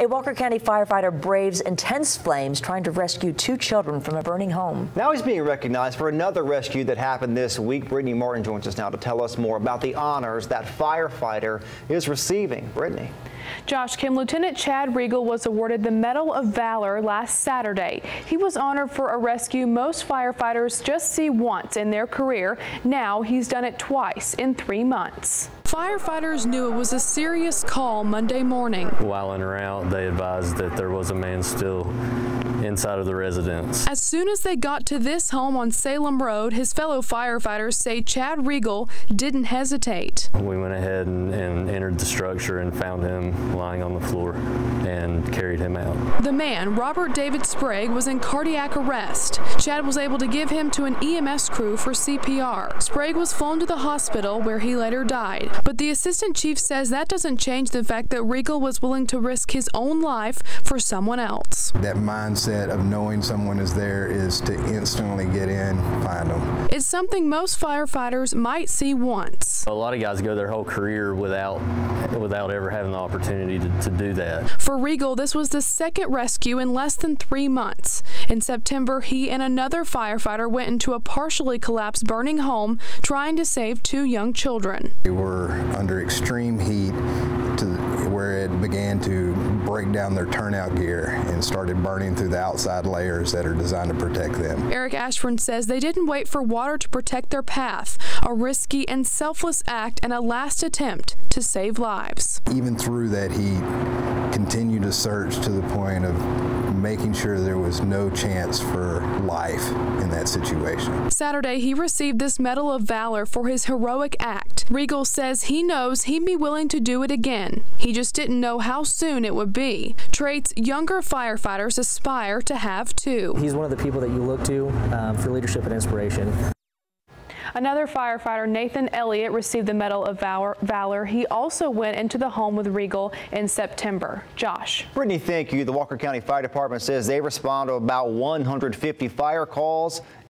A Walker County firefighter braves intense flames trying to rescue two children from a burning home. Now he's being recognized for another rescue that happened this week. Brittany Martin joins us now to tell us more about the honors that firefighter is receiving. Brittany. Josh Kim, Lieutenant Chad Regal was awarded the Medal of Valor last Saturday. He was honored for a rescue most firefighters just see once in their career. Now he's done it twice in three months. Firefighters knew it was a serious call Monday morning. While en route, they advised that there was a man still inside of the residence. As soon as they got to this home on Salem Road, his fellow firefighters say Chad Regal didn't hesitate. We went ahead and, and entered the structure and found him lying on the floor and carried him out. The man, Robert David Sprague, was in cardiac arrest. Chad was able to give him to an EMS crew for CPR. Sprague was flown to the hospital where he later died. But the assistant chief says that doesn't change the fact that Regal was willing to risk his own life for someone else. That mindset of knowing someone is there is to instantly get in, find them. It's something most firefighters might see once. A lot of guys go their whole career without without ever having the opportunity to, to do that. For Regal, this was the second rescue in less than three months. In September, he and another firefighter went into a partially collapsed burning home trying to save two young children. We were under extreme heat to where it began to break down their turnout gear and started burning through the outside layers that are designed to protect them. Eric Ashburn says they didn't wait for water to protect their path, a risky and selfless act and a last attempt to save lives. Even through that heat, continued to search to the point of making sure there was no chance for life in that situation. Saturday, he received this Medal of Valor for his heroic act. Regal says he knows he'd be willing to do it again. He just didn't know how soon it would be. Traits younger firefighters aspire to have too. He's one of the people that you look to um, for leadership and inspiration. Another firefighter, Nathan Elliott, received the Medal of Valor. He also went into the home with Regal in September. Josh. Brittany, thank you. The Walker County Fire Department says they respond to about 150 fire calls